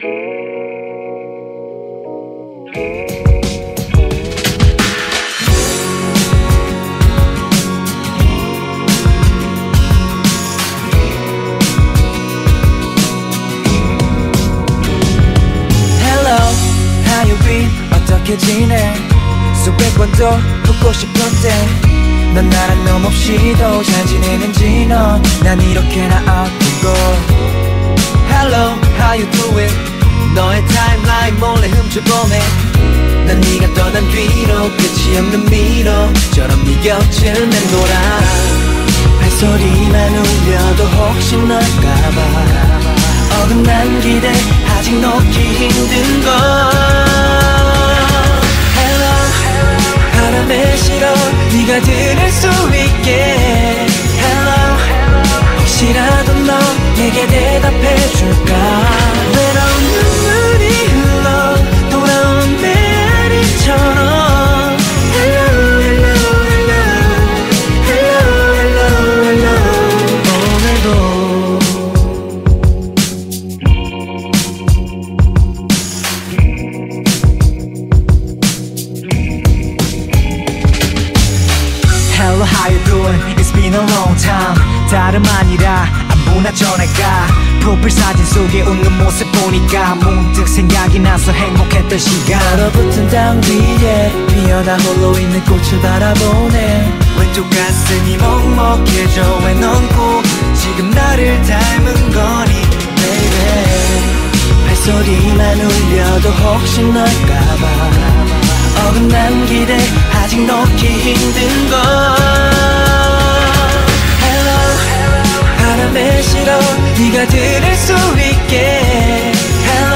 Hello, how you been? 어떻게 지내? 수백 번도 묻고 싶었대. 넌 나랑 놈 없이도 잘 지내는지 넌난 이렇게나 아프고. Hello, how you doing? 너의 타임라인 몰래 훔쳐보네 난 네가 떠난 뒤로 끝이 없는 미로처럼 네 곁을 맴돌아 발소리만 울려도 혹시 널까봐 어긋난 기대 아직 놓기 힘든 걸 대답해 줄까 외로운 눈물이 흘러 돌아온 메아리처럼 Hello hello hello Hello hello hello 오늘도 Hello how you doing It's been a long time 다름 아니라. 안보나 전화가. 프로필 사진 속에 웃는 모습 보니까 문득 생각이 나서 행복했던 시간. 얼어붙은 당 위에 피어나 홀로 있는 꽃을 바라보네. 왼쪽 가슴이 먹먹해져 왜 넌 꼭 지금 나를 닮은 거니 baby. 발소리만 울려도 혹시 널까봐. 어긋난 기대 아직 놓기 힘든 걸 네가 들을 수 있게 Hello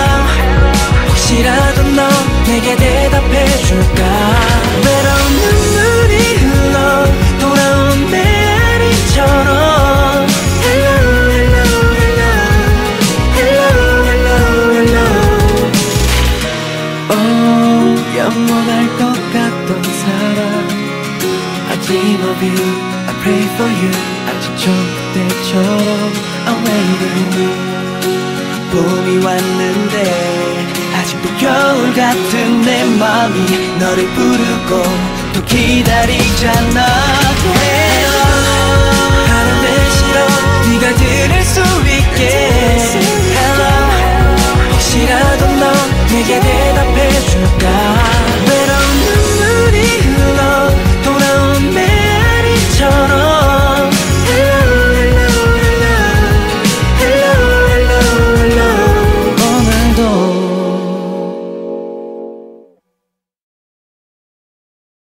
혹시라도 너 내게 대답해 줄까 외로운 눈물이 흘러 돌아온 메아리처럼 Hello hello hello Hello hello hello 어, 영원할 것 같던 사랑 I dream of you, I pray for you 아직 전 그때처럼 I'm waiting. 봄이 왔는데 아직도 겨울 같은 내 맘이 너를 부르고 또 기다리잖아. Hello